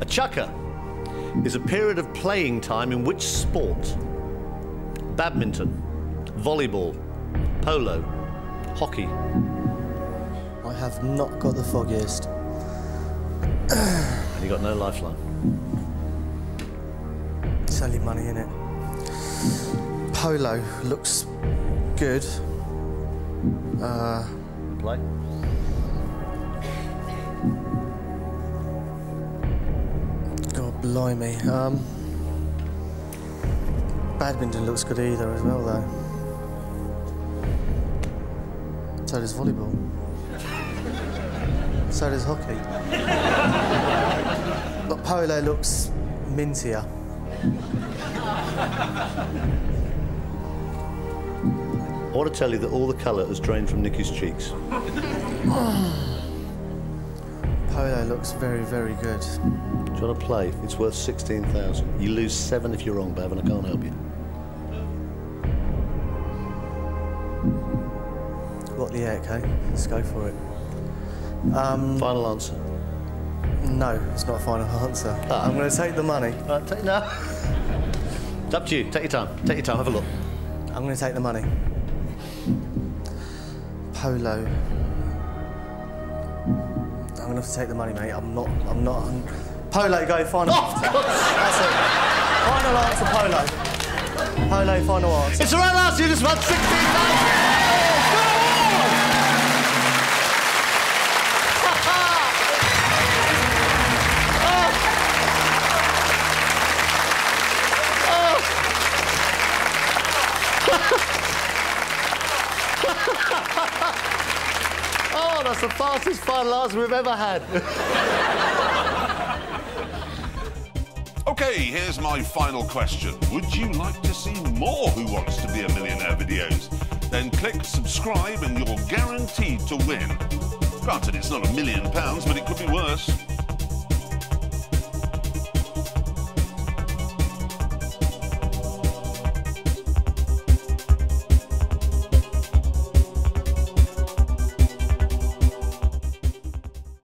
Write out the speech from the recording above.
A chukker is a period of playing time in which sport? Badminton, volleyball, polo, hockey. I have not got the foggiest. And you got no lifeline. It's only money in it. Polo looks good. Uh, Play. God blimey. Um, badminton looks good either as well though. So does volleyball. So does hockey. but polo looks mintier. I want to tell you that all the colour has drained from Nikki's cheeks. Polo looks very, very good. Do you want to play? It's worth 16,000. You lose seven if you're wrong, Bev, and I can't help you. What the heck, hey? Let's go for it. Um, Final answer. no, it's not a final answer. Ah. I'm going to take the money. Right, take no. It's up to you. Take your time. Take your time. Have a look. I'm going to take the money. Polo. I'm to take the money, mate. I'm not. I'm not. I'm... Polo, go final. Oh, That's it. Final answer, polo. Polo, final answer. It's the right answer. You just won 16,000. Oh, oh. that's the fastest final answer we've ever had. Okay, here's my final question. Would you like to see more Who Wants to Be a Millionaire videos? Then click subscribe and you're guaranteed to win. Granted, it's not a million pounds, but it could be worse.